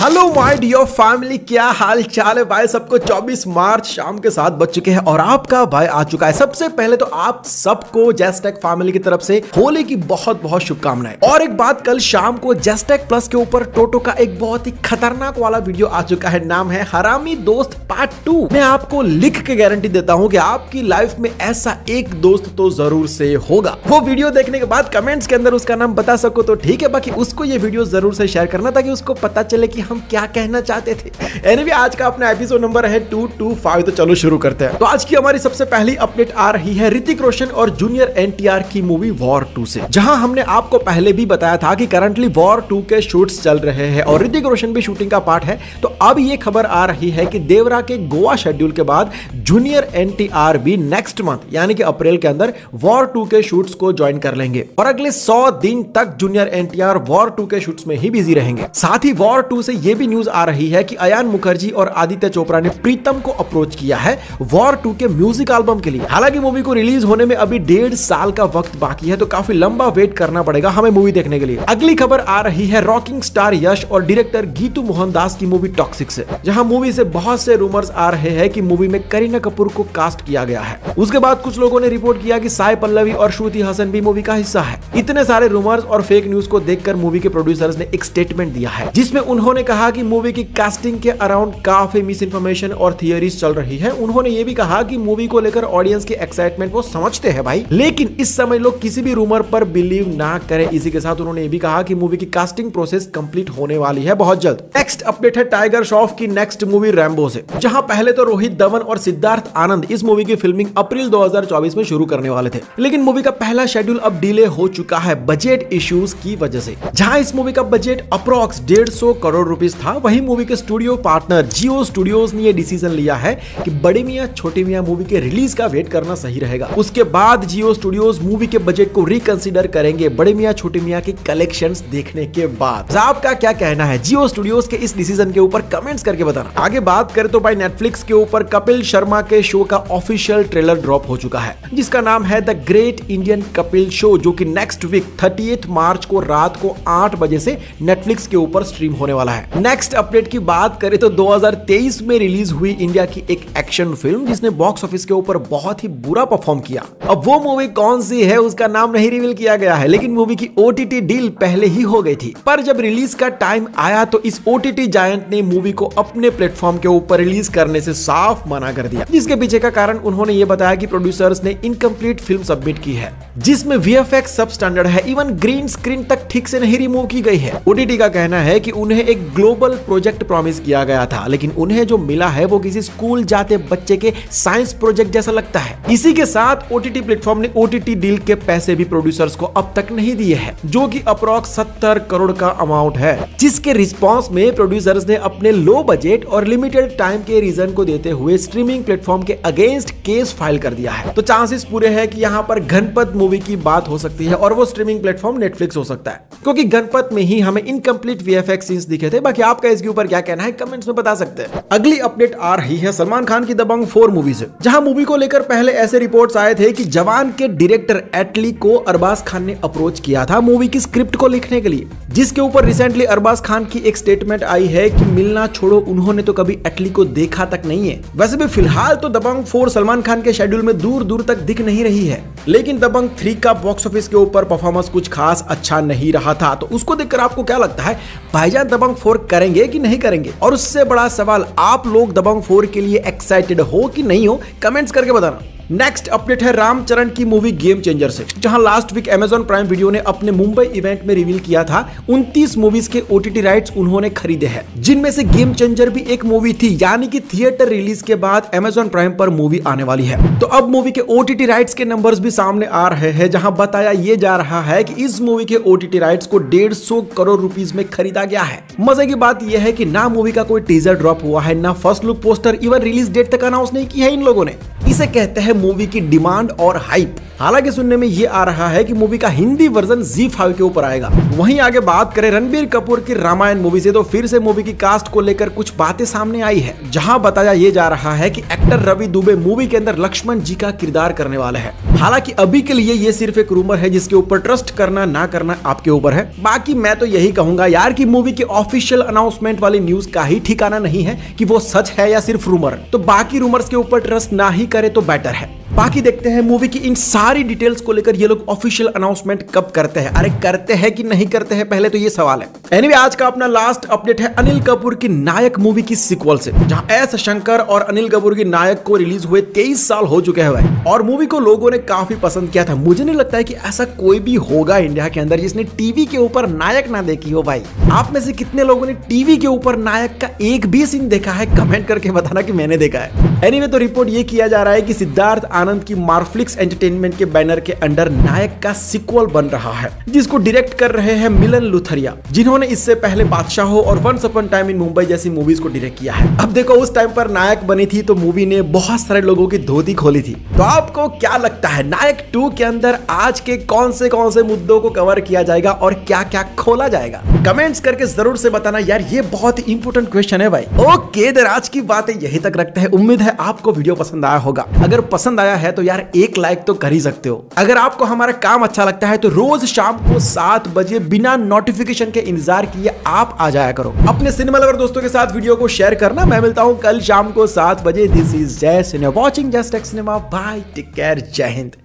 Hello my dear family क्या हाल चाल है? भाई, सबको 24 मार्च शाम के साथ बज चुके हैं और आपका भाई आ चुका है। सबसे पहले तो आप सबको जेस्टेक फैमिली की तरफ़ से होली की बहुत बहुत शुभकामनाएँ। और एक बात, कल शाम को जेस्टेक प्लस के ऊपर टोटो का एक बहुत ही खतरनाक वाला वीडियो आ चुका है। नाम है हरामी दोस्त पार्ट टू मैं आपको लिख के गारंटी देता हूँ की आपकी लाइफ में ऐसा एक दोस्त तो ज़रूर से होगा। वो वीडियो देखने के बाद कमेंट्स के अंदर उसका नाम बता सको तो ठीक है। बाकी उसको ये वीडियो ज़रूर से शेयर करना ताकि उसको पता चले कि हम क्या कहना चाहते थे? Anyway, आज का अपना एपिसोड नंबर है टू टू फाइव तो चलो शुरू करते हैं। तो आज की हमारी सबसे पहली अपडेट आ रही है ऋतिक रोशन और जूनियर एनटीआर की मूवी वॉर टू से। जहाँ हमने आपको पहले भी बताया था कि करंटली वॉर टू के शूट्स चल रहे हैं और ऋतिक रोशन भी शूटिंग का पार्ट है। तो अब ये खबर आ रही है कि देवरा के गोवा शेड्यूल के बाद जूनियर एनटीआर भी नेक्स्ट मंथ यानी कि अप्रैल के अंदर वॉर टू के शूट्स को ज्वाइन कर लेंगे। और अगले सौ दिन तक जूनियर एनटीआर वॉर टू के शूट्स में ही बिज़ी रहेंगे। साथ ही वॉर टू से ये भी न्यूज़ आ रही है कि अयान मुखर्जी और आदित्य चोपड़ा ने प्रीतम को अप्रोच किया है वॉर टू के म्यूज़िक एल्बम के लिए। हालाँकि मूवी को रिलीज़ होने में अभी डेढ़ साल का वक्त बाकी है तो काफ़ी लंबा वेट करना पड़ेगा हमें मूवी देखने के लिए। अगली खबर आ रही है रॉकिंग स्टार यश और डायरेक्टर गीतू मोहनदास की मूवी टॉक्सिक से। जहाँ मूवी से बहुत से रूमर्स आ रहे हैं कि मूवी में करीना कपूर को कास्ट किया गया है। उसके बाद कुछ लोगों ने रिपोर्ट किया कि साय पल्लवी और श्रुति हसन भी मूवी का हिस्सा है। इतने सारे रूमर्स और फेक न्यूज़ को देखकर मूवी के प्रोड्यूसर्स ने एक स्टेटमेंट दिया है, जिसमें उन्होंने कहा कि मूवी की कास्टिंग के अराउंड काफ़ी मिस इन्फॉर्मेशन और थियरीज चल रही है। उन्होंने ये भी कहा कि मूवी को लेकर ऑडियंस की एक्साइटमेंट वो समझते हैं भाई। लेकिन इस समय लोग किसी भी रूमर पर बिलीव ना करें। इसी के साथ उन्होंने ये भी कहा कि मूवी की कास्टिंग प्रोसेस कंप्लीट होने वाली है बहुत जल्द। नेक्स्ट अपडेट है टाइगर श्रॉफ की नेक्स्ट मूवी रैम्बो से, जहाँ पहले तो रोहित धवन और सिद्धार्थ आनंद इस मूवी की फिल्मिंग अप्रैल 2024 में शुरू करने वाले थे। लेकिन मूवी का पहला शेड्यूल अब डिले हो चुका है बजट इश्यूज़ की वजह से, जहाँ इस मूवी का बजट अप्रोक्स डेढ़ करोड़ रुपीस था। वही मूवी के स्टूडियो पार्टनर जियो स्टूडियोज ने यह डिसीज़न लिया है कि बड़ी मियाँ, छोटी मियाँ मूवी के रिलीज़ का वेट करना सही रहेगा। उसके बाद जियो स्टूडियोज मूवी के बजट को रिकंसिडर करेंगे बड़े मियाँ, छोटी मियाँ के कलेक्शन देखने के बाद। आपका क्या कहना है? जियो स्टूडियोज के इस डिसीज़न के ऊपर कमेंट्स करके बताना। आगे बात करें तो भाई नेटफ्लिक्स के ऊपर कपिल शर्मा के शो का ऑफिशियल ट्रेलर ड्रॉप हो चुका है, जिसका नाम है the great Indian Kapil show जो कि नेक्स्ट वीक थर्टी मार्च को रात को आठ बजे से नेटफ्लिक्स के ऊपर स्ट्रीम होने वाला है। नेक्स्ट अपडेट की बात करें तो 2023 में रिलीज़ हुई इंडिया की एक एक्शन फ़िल्म जिसने बॉक्स ऑफ़िस के ऊपर बहुत ही बुरा परफॉर्म किया। अब वो मूवी कौन सी है, उसका नाम नहीं रिवील किया गया है, लेकिन मूवी की ओटीटी डील पहले ही हो गई थी। पर जब रिलीज़ का टाइम आया तो इस ओटीटी जायंट ने मूवी को अपने प्लेटफॉर्म के ऊपर रिलीज़ करने से साफ़ मना कर दिया। जिसके पीछे का कारण उन्होंने ये बताया कि प्रोड्यूसर्स ने इनकम्प्लीट फ़िल्म सबमिट की है, जिसमें वीएफएक्स सब स्टैंडर्ड है। इवन ग्रीन स्क्रीन तक ठीक से नहीं रिमूव की गई है। ओटीटी का कहना है कि उन्हें एक ग्लोबल प्रोजेक्ट प्रॉमिस किया गया था, लेकिन उन्हें जो मिला है वो किसी स्कूल जाते बच्चे के साइंस प्रोजेक्ट जैसा लगता है। इसी के साथ ओटीटी प्लेटफॉर्म ने ओटीटी डील के पैसे भी प्रोड्यूसर्स को अब तक नहीं दिए हैं, जो कि अप्रोक्स सत्तर करोड़ का अमाउंट है, जिसके रिस्पॉन्स में प्रोड्यूसर्स ने अपने लो बजट और लिमिटेड टाइम के रीजन को देते हुए स्ट्रीमिंग प्लेटफॉर्म के अगेंस्ट केस फ़ाइल कर दिया है। तो चांसेस पूरे हैं कि यहाँ पर घनपत मूवी की बात हो सकती है और वो स्ट्रीमिंग प्लेटफॉर्म नेटफ्लिक्स हो सकता है, क्योंकि गणपत में ही हमें इनकम्प्लीट वीएफएक्स सीन्स दिखे थे बाकी आपका इसके ऊपर क्या कहना है कमेंट्स में बता सकते हैं। अगली अपडेट आ रही है सलमान खान की दबंग फोर मूवी से, जहाँ मूवी को लेकर पहले ऐसे रिपोर्ट्स आए थे कि जवान के डायरेक्टर एटली को अरबाज खान ने अप्रोच किया था मूवी की स्क्रिप्ट को लिखने के लिए, जिसके ऊपर रिसेंटली अरबाज खान की एक स्टेटमेंट आई है कि मिलना छोड़ो, उन्होंने तो कभी एटली को देखा तक नहीं है। वैसे भी फ़िलहाल तो दबंग फोर सलमान खान के शेड्यूल में दूर दूर तक दिख नहीं रही है, लेकिन दबंग थ्री का बॉक्स ऑफ़िस के ऊपर परफॉर्मेंस कुछ खास अच्छा नहीं रहा था। तो उसको देखकर आपको क्या लगता है, भाईजान दबंग फोर करेंगे कि नहीं करेंगे? और उससे बड़ा सवाल आप लोग दबंग फोर के लिए एक्साइटेड हो कि नहीं हो कमेंट्स करके बताना। नेक्स्ट अपडेट है रामचरण की मूवी गेम चेंजर से, जहाँ last week Amazon prime video ने अपने मुंबई इवेंट में रिवील किया था 29 मूवीज़ के ओटीटी राइट्स उन्होंने खरीदे हैं। जिनमें से गेम चेंजर भी एक मूवी थी, यानी कि थिएटर रिलीज़ के बाद अमेजॉन प्राइम पर मूवी आने वाली है। तो अब मूवी के ओटीटी राइट्स के नंबर भी सामने आ रहे हैं, जहाँ बताया ये जा रहा है की इस मूवी के ओटीटी राइट्स को डेढ़ करोड़ रूपीज में खरीदा गया है। मज़े की बात यह है की ना मूवी का कोई टीजर ड्रॉप हुआ है, ना first look poster even release date तक अनाउंस नहीं की है इन लोगों ने। इसे कहते हैं मूवी की डिमांड और हाइप। हालाँकि सुनने में ये आ रहा है कि मूवी का हिंदी वर्जन जी फाइव के ऊपर आएगा। वहीं आगे बात करें रणबीर कपूर की रामायण मूवी से तो फिर से मूवी की कास्ट को लेकर कुछ बातें सामने आई है, जहाँ बताया ये जा रहा है कि एक्टर रवि दुबे मूवी के अंदर लक्ष्मण जी का किरदार करने वाले हैं। हालाँकि अभी के लिए ये सिर्फ़ एक रूमर है, जिसके ऊपर ट्रस्ट करना, ना करना आपके ऊपर है। बाकी मैं तो यही कहूँगा यार की मूवी के ऑफिशियल अनाउंसमेंट वाली न्यूज़ का ही ठिकाना नहीं है की वो सच है या सिर्फ़ रूमर तो बाकी रूमर्स के ऊपर ट्रस्ट ना ही करे तो बेटर है। बाकी देखते हैं मूवी की इन सारी डिटेल्स को लेकर ये लोग ऑफिशियल अनाउंसमेंट कब करते हैं? अरे करते हैं कि नहीं करते हैं? पहले तो ये सवाल है। एनीवे anyway, आज का अपना लास्ट अपडेट है अनिल कपूर की नायक मूवी की सिक्वल से जहाँ एस शंकर और अनिल कपूर की नायक को रिलीज़ हुए तेईस साल हो चुके हैं और मूवी को लोगों ने काफ़ी पसंद किया था। मुझे नहीं लगता है कि ऐसा कोई भी होगा इंडिया के अंदर जिसने टीवी के ऊपर नायक ना देखी हो भाई। आप में से कितने लोगों ने टीवी के ऊपर नायक का एक भी सीन देखा है? कमेंट करके बताना कि मैंने देखा है। एनीवे anyway, तो रिपोर्ट ये किया जा रहा है कि सिद्धार्थ आनंद की मार्फ्लिक्स एंटरटेनमेंट के बैनर के अंडर नायक का सिक्वल बन रहा है जिसको डायरेक्ट कर रहे हैं मिलन लुथरिया जिन्होंने इससे पहले बादशाह और once upon time in Mumbai जैसी मूवीज़ को डायरेक्ट किया है। अब देखो उस टाइम पर नायक बनी थी तो मूवी ने बहुत सारे लोगों की धोती खोली थी। तो आपको क्या लगता है नायक टू के अंदर आज के कौन से कौन से मुद्दों को कवर किया जाएगा और क्या क्या खोला जाएगा? कमेंट्स करके ज़रूर से बताना। यार ये बहुत इंपोर्टेंट क्वेश्चन है भाई। ओके देर आज की बातें यही तक रखते हैं। उम्मीद है आपको वीडियो पसंद आया होगा। अगर पसंद आया है तो यार एक लाइक तो कर ही सकते हो। अगर आपको हमारा काम अच्छा लगता है तो रोज शाम को सात बजे बिना नोटिफिकेशन के इंतज़ार किए आप आ जाया करो। अपने सिनेमा लवर दोस्तों के साथ वीडियो को शेयर करना। मैं मिलता हूँ कल शाम को सात बजे। This is Jai cinema watching just cinema bye take care Jai Hind